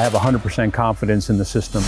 I have 100% confidence in the system.